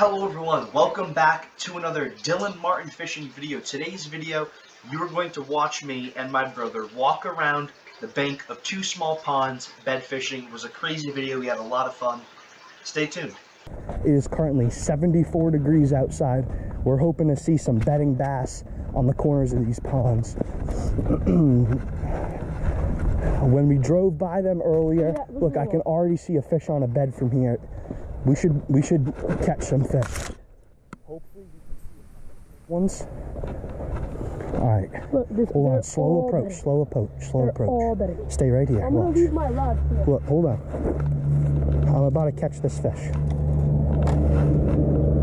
Hello everyone, welcome back to another Dylan Martin fishing video. Today's video, you are going to watch me and my brother walk around the bank of two small ponds bed fishing. It was a crazy video, we had a lot of fun. Stay tuned. It is currently 74 degrees outside. We're hoping to see some bedding bass on the corners of these ponds. when we drove by them earlier, Yeah, look look, I can already see a fish on a bed from here. We should we should catch some fish. Hopefully we can see ones. All right. Look, this, Hold on, slow approach, bedding. slow approach, slow They're approach. Stay right here. I'm gonna Watch. leave my rod. Look, hold on. I'm about to catch this fish.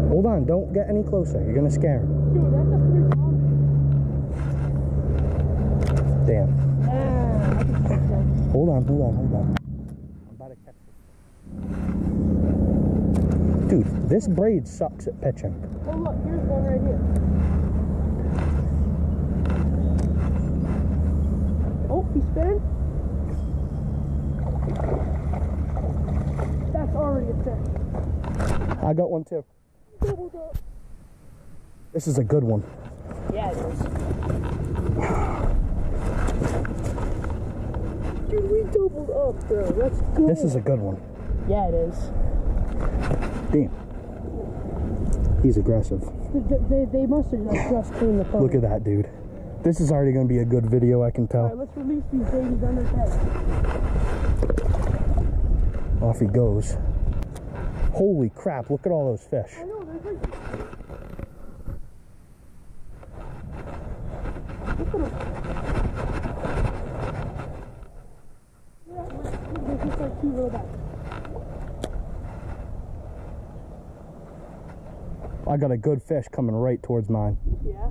Hold on, don't get any closer. You're gonna scare him. Dude, that's a. Damn. Ah, I can catch that. Hold on, hold on, hold on. I'm about to catch this. Dude, this braid sucks at pitching. Oh look, here's one right here. Oh, he's spinning. That's already a fish. I got one too. Doubled up. This is a good one. Yeah, it is. Dude, we doubled up, bro. That's good. This is a good one. Yeah, it is. Damn. He's aggressive. They, they, they must have like, just cleaned the pond. Look at that, dude. This is already gonna be a good video, I can All right, tell. let's release these babies under. Off he goes. Holy crap, look at all those fish. I know, there's like... Look at 'em. Yeah, look, There's just like two little guys. I got a good fish coming right towards mine. Yeah.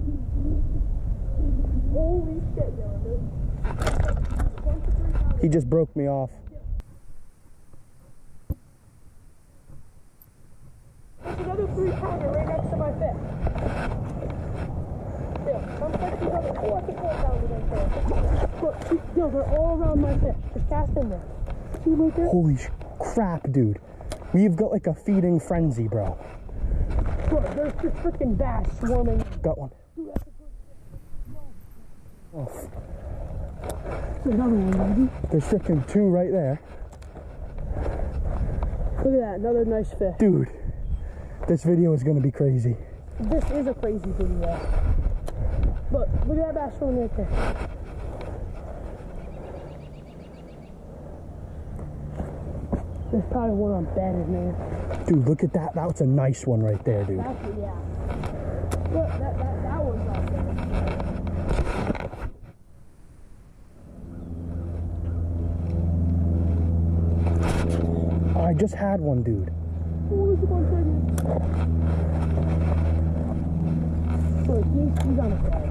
Holy shit, yo. There's one to three pounds. He just broke me off. There's another three pounder right next to my fish. Yeah, come catch these other four to four pounders right there. Look, see, yo, they're all around my fish. Just cast in there. See right there? Holy crap, dude. We've got like a feeding frenzy, bro. Look, there's just freaking bass swarming. Got one. Dude, that's a good Oh, There's another one, baby. there's freaking two right there. Look at that, another nice fish. Dude, this video is gonna be crazy. This is a crazy video. Look, look at that bass swimming right there. There's probably one on bed in there. Dude, look at that. That's a nice one right there, dude. That's yeah. Look, that that that one's on bed. I just had one, dude. Oh, there's a bunch right here. Look, he's, he's on a bed.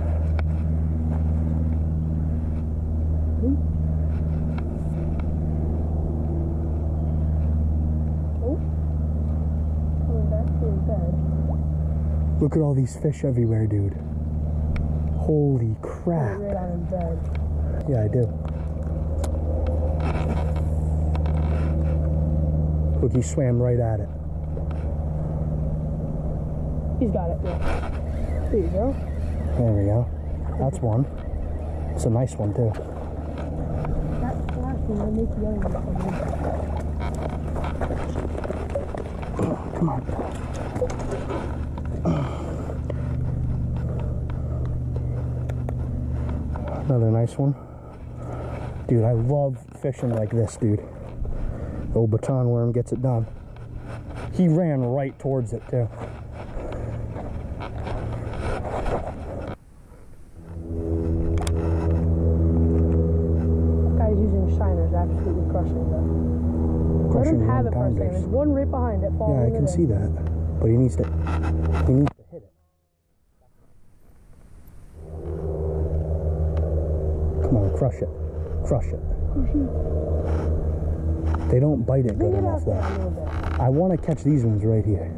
Hmm? Oh. Coming back to his bed. Look at all these fish everywhere, dude. Holy crap. Right on his bed. Yeah, I do. Look, he swam right at it. He's got it. Yeah. There you go. There we go. That's one. It's a nice one, too. That flashing will make the other one. Come on. Another nice one. Dude, I love fishing like this, dude. The old baton worm gets it done. He ran right towards it, too. Guy's using shiners, absolutely crushing that. Let Crushing him have it for a second. There's one right behind it. Yeah, I can there. see that. But he needs to he needs to hit it. Crush it. Crush it. They don't bite it Bring good it enough though. I want to catch these ones right here.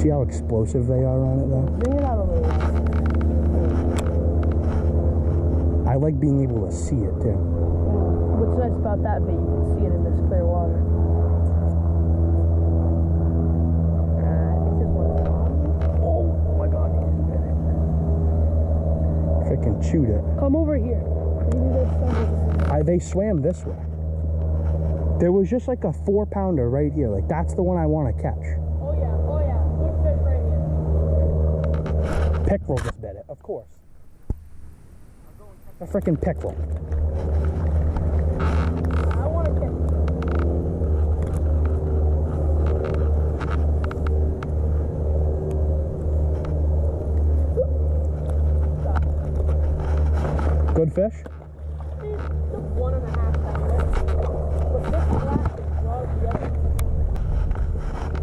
See how explosive they are on it though? Bring it out a little bit. I like being able to see it too. What's nice about that bait, you can see it in this clear water. Freaking chewed it. Come over here. Maybe there's something. I, they swam this way. There was just like a four pounder right here. Like that's the one I want to catch. Oh yeah, oh yeah. Good fish right here. Pickerel just bit it, of course. A freaking pickerel. I want to catch. Good fish? The one and a half pounder. But this black is draws the other.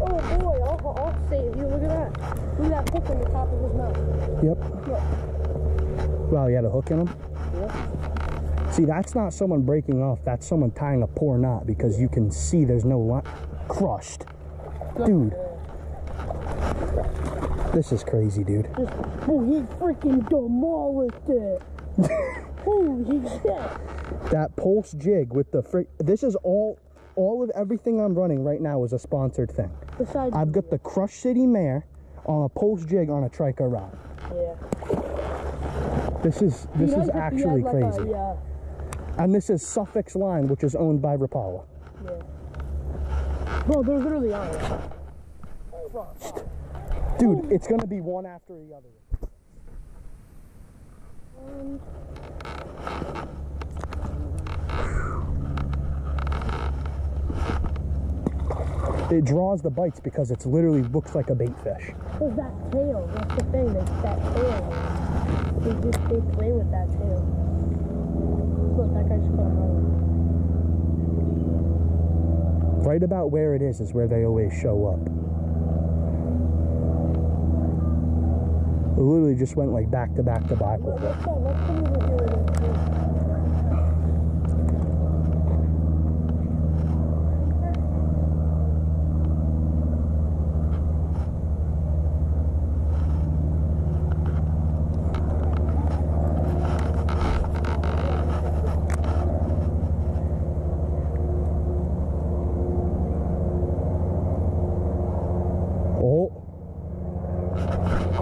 Oh boy, I'll, I'll save you. Look at that. Look at that hook on the top of his mouth. Yep. Look. Wow, he had a hook in him? Yeah. See, that's not someone breaking off. That's someone tying a poor knot because you can see there's no line. Crushed. Dude. This is crazy, dude. Oh, he freaking demolished it. Holy shit. That pulse jig with the frick. This is all, all of everything I'm running right now is a sponsored thing. Besides, I've got the Crush City Mayor on a pulse jig on a Trika rod. yeah. This is this is actually like a- crazy. yeah, And this is Sufix Line, which is owned by Rapala. yeah. Bro, they're literally on it. Dude, it's gonna be one after the other. It draws the bites because it's literally looks like a bait fish. Cause that tail, that's the thing, that's that tail. They just, they play with that tail. Look, that guy just caught. Right about where it is is where they always show up. It literally just went like back to back to back with it. Let's go, let's come over here with this too. Oh. Crushed, dude. Hey, hey, Jill. I'm gonna go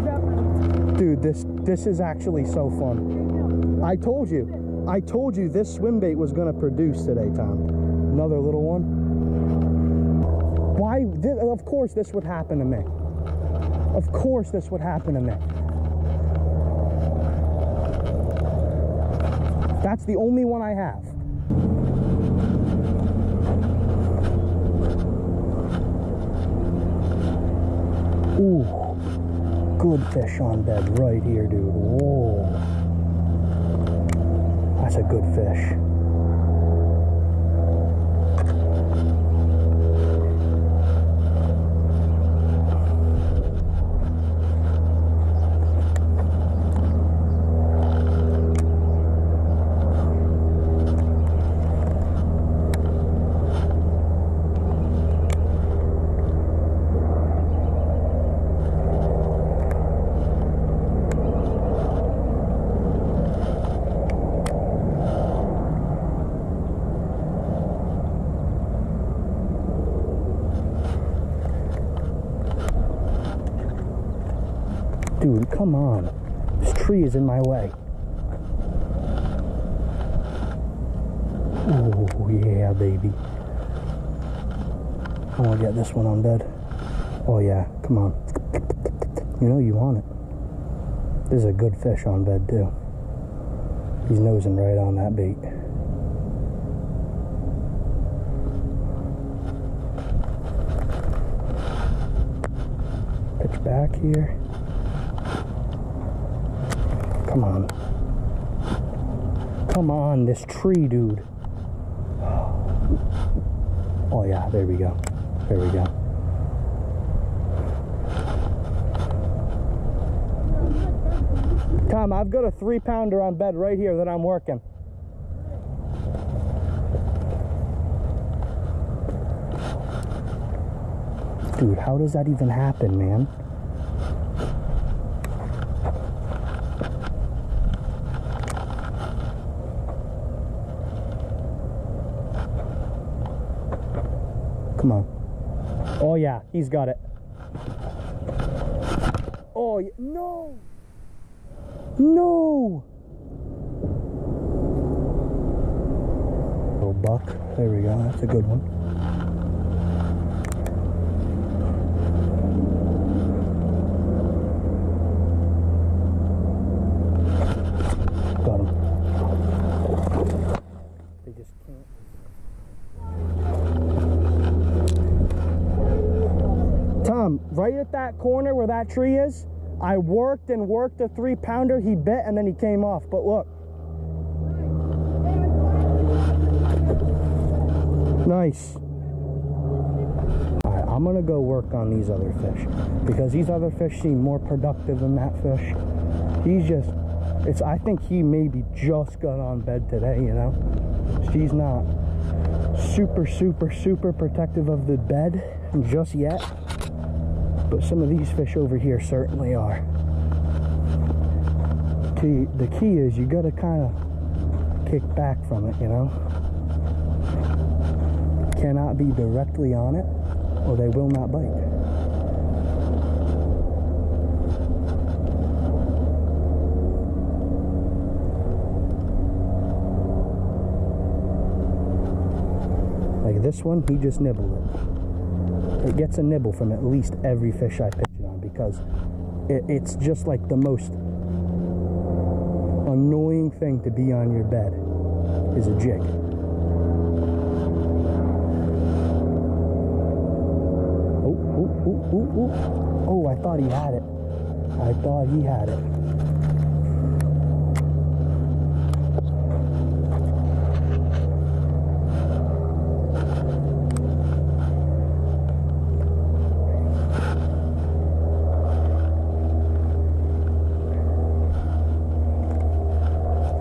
grab one. Dude, this this is actually so fun. I told you. I told you this swim bait was gonna produce today, Tom. Another little one. Why? Of course this would happen to me. Of course this would happen to me. That's the only one I have. Ooh, good fish on bed right here, dude. Whoa. That's a good fish. Dude, come on. This tree is in my way. Oh, yeah, baby. I want to get this one on bed. Oh, yeah, come on. You know you want it. This is a good fish on bed, too. He's nosing right on that bait. Pitch back here. Come on. Come on, this tree, dude. Oh, yeah, there we go. There we go. Tom, I've got a three pounder on bed right here that I'm working. Dude, how does that even happen, man? Come on. Oh yeah, he's got it. Oh no! No! Little buck. There we go. That's a good one. Got him. They just can't. Tom, right at that corner where that tree is, I worked and worked a three pounder. He bit and then he came off. But look, nice. I'm gonna go work on these other fish because these other fish seem more productive than that fish. He's just, it's. I think he maybe just got on bed today. You know, she's not super, super, super protective of the bed just yet. But some of these fish over here certainly are. The key is you gotta kind of kick back from it, you know? Cannot be directly on it or they will not bite. Like this one, he just nibbled it. It gets a nibble from at least every fish I pitch it on because it, it's just like the most annoying thing to be on your bed is a jig. Oh, oh, oh, oh, oh. Oh, I thought he had it. I thought he had it.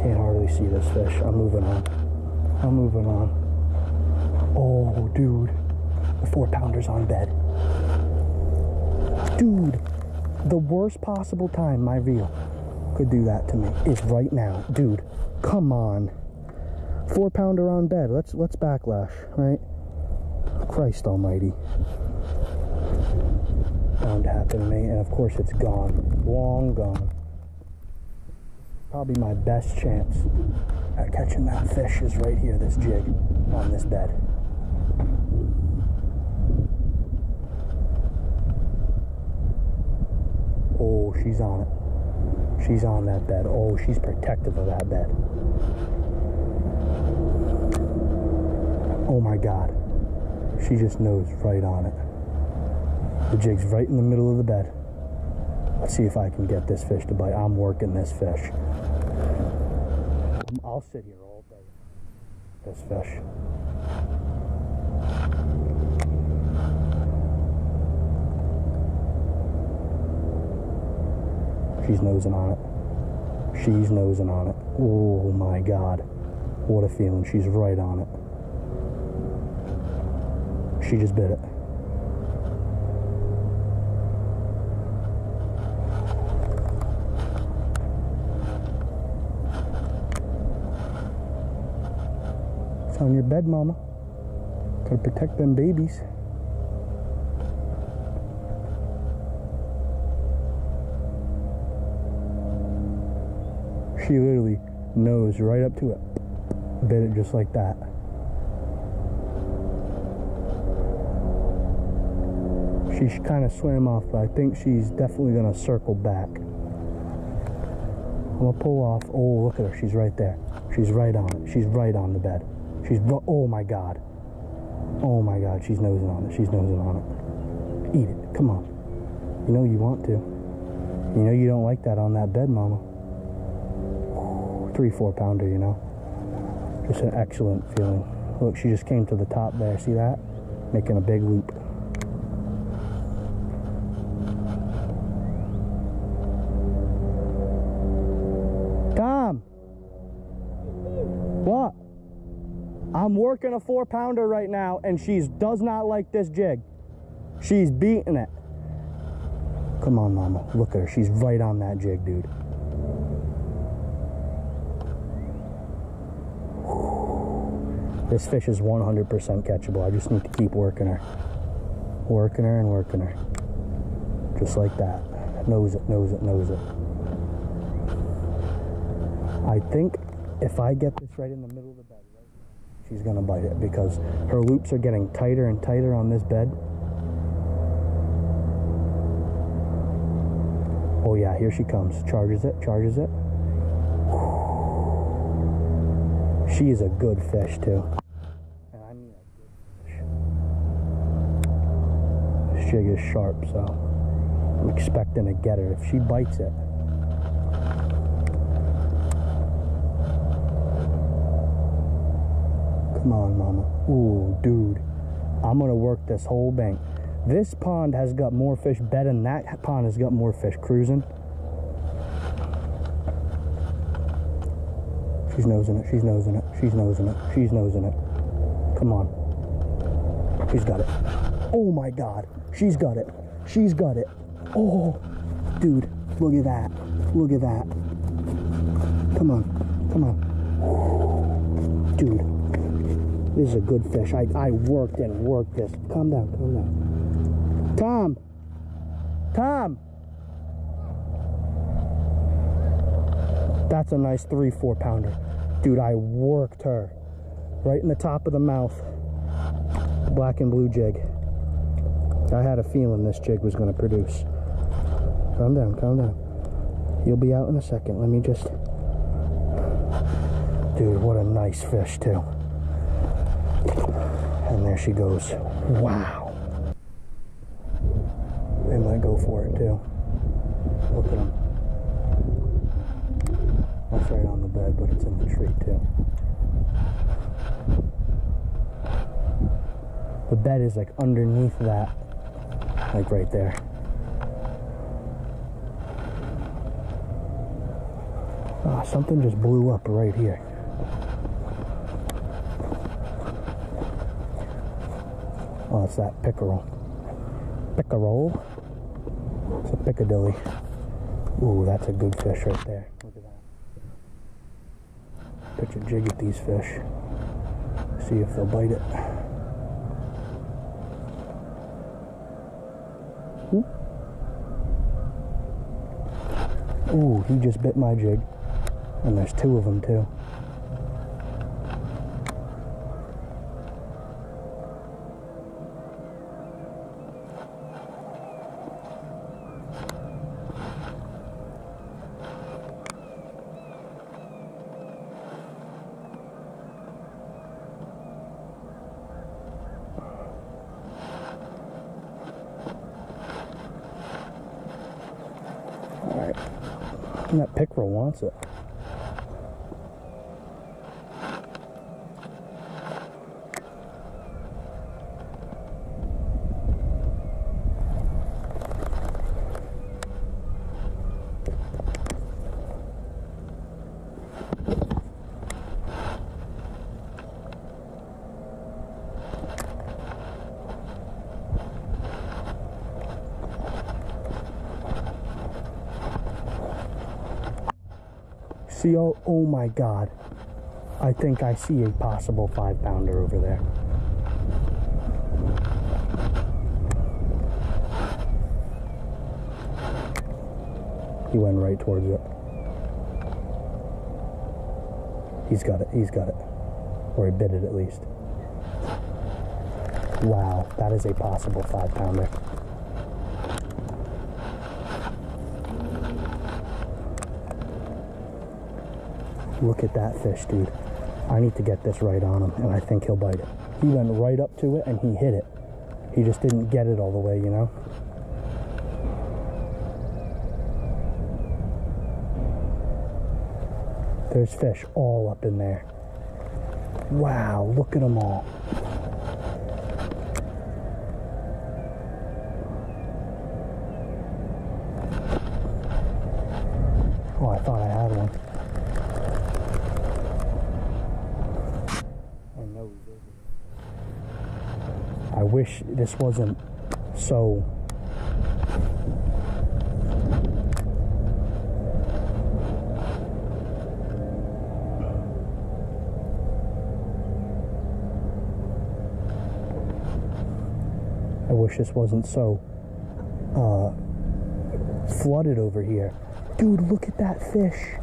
Can't hardly see this fish. I'm moving on. I'm moving on. Oh, dude. The four pounder's on bed. Dude, the worst possible time my reel could do that to me is right now. Dude, come on. Four pounder on bed. Let's let's backlash, right? Christ almighty. Bound to happen to me, and of course it's gone. Long gone probably my best chance at catching that fish is right here, this jig on this bed. Oh, she's on it. She's on that bed. Oh, she's protective of that bed. Oh my God. She just knows right on it. The jig's right in the middle of the bed. Let's see if I can get this fish to bite. I'm working this fish. I'll sit here all day. This fish. She's nosing on it. She's nosing on it. Oh my god. What a feeling. She's right on it. She just bit it. On your bed, mama. Gotta protect them babies. She literally nose right up to it. Bit it just like that. She kind of swam off, but I think she's definitely gonna circle back. I'm gonna pull off. Oh, look at her. She's right there. She's right on it. She's right on the bed. She's, oh my God. Oh my God. She's nosing on it. She's nosing on it. Eat it. Come on. You know you want to. You know you don't like that on that bed, mama. Three, four pounder, you know. Just an excellent feeling. Look, she just came to the top there. See that? Making a big loop. I'm working a four pounder right now and she does not like this jig. She's beating it. Come on, mama. Look at her. She's right on that jig, dude. This fish is 100% catchable. I just need to keep working her. Working her and working her. Just like that. Knows it, knows it, knows it. I think if I get this right in the middle of the bed, she's gonna bite it because her loops are getting tighter and tighter on this bed. Oh yeah, here she comes. Charges it, charges it. She is a good fish too. And I mean a good fish. This jig is sharp, so I'm expecting to get her. If she bites it, Come on, mama. Ooh, dude. I'm gonna work this whole bank. This pond has got more fish bedding. That pond has got more fish cruising. She's nosing it. She's nosing it. She's nosing it. She's nosing it. Come on. She's got it. Oh my God. She's got it. She's got it. Oh, dude. Look at that. Look at that. Come on. Come on. Dude. This is a good fish. I, I worked and worked this. Calm down. Calm down. Tom. Tom. That's a nice three, four pounder. Dude, I worked her. Right in the top of the mouth. Black and blue jig. I had a feeling this jig was going to produce. Calm down, calm down. You'll be out in a second. Let me just... Dude, what a nice fish, too. And there she goes. Wow. They might go for it, too. Look at them. That's right on the bed, but it's in the tree too. The bed is like underneath that, like right there. Ah, something just blew up right here. Oh, it's that pickerel. Pickerel. It's a Piccadilly. Ooh, that's a good fish right there. Look at that. Pitch a jig at these fish. See if they'll bite it. Ooh. Ooh, he just bit my jig. And there's two of them too. Alright. And that pickerel See, oh, oh my God. I think I see a possible five pounder over there. He went right towards it. He's got it, he's got it. Or he bit it at least. Wow, that is a possible five pounder. Look at that fish, dude. I need to get this right on him, and I think he'll bite it. He went right up to it and he hit it. He just didn't get it all the way, you know? There's fish all up in there. Wow, look at them all. I wish this wasn't so I wish this wasn't so uh, flooded over here. Dude, look at that fish.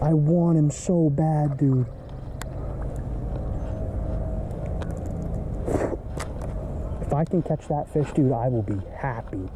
I want him so bad, dude. I can catch that fish, dude, I will be happy.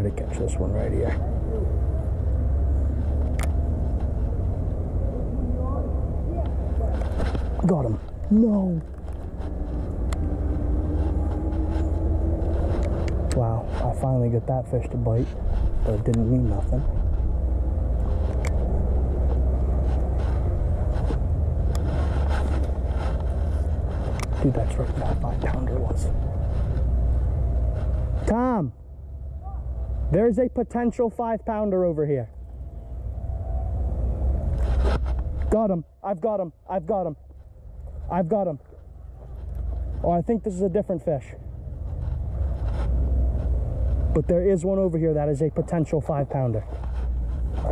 Try to catch this one right here. Got him. No. Wow, I finally got that fish to bite, but it didn't mean nothing. Dude, that's right, that five pounder was. Tom! There's a potential five pounder over here. Got him. I've got him. I've got him. I've got him. Oh, I think this is a different fish. But there is one over here that is a potential five pounder.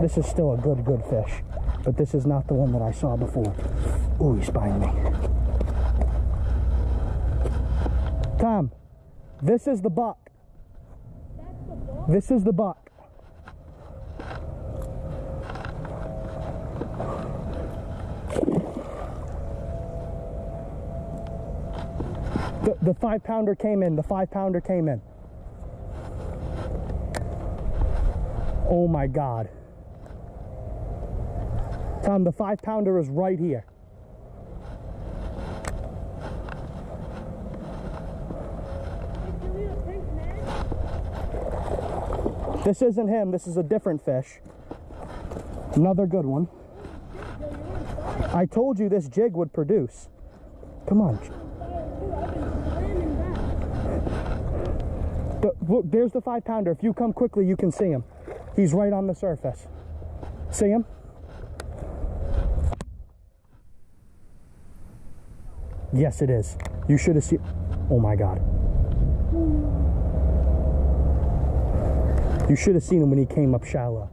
This is still a good, good fish. But this is not the one that I saw before. Oh, he's spying me. Tom, this is the buck. This is the buck. The, the five pounder came in. The five pounder came in. Oh my God. Tom, the five pounder is right here. This isn't him. This is a different fish. Another good one. I told you this jig would produce. Come on. The- look, there's the five pounder. If you come quickly, you can see him. He's right on the surface. See him? Yes, it is. You should have seen. Oh my God. You should have seen him when he came up shallow.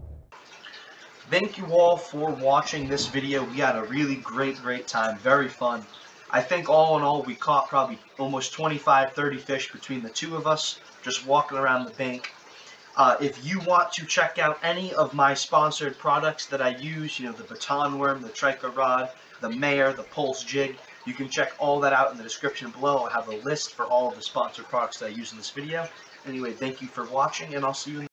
Thank you all for watching this video. We had a really great, great time. Very fun. I think all in all, we caught probably almost 25, 30 fish between the two of us, just walking around the bank. Uh, if you want to check out any of my sponsored products that I use, you know, the baton worm, the Trika rod, the mayor, the pulse jig, you can check all that out in the description below. I have a list for all of the sponsored products that I use in this video. Anyway, thank you for watching, and I'll see you in